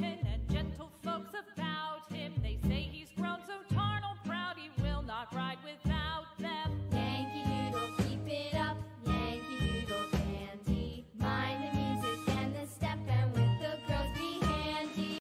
mountain and